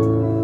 you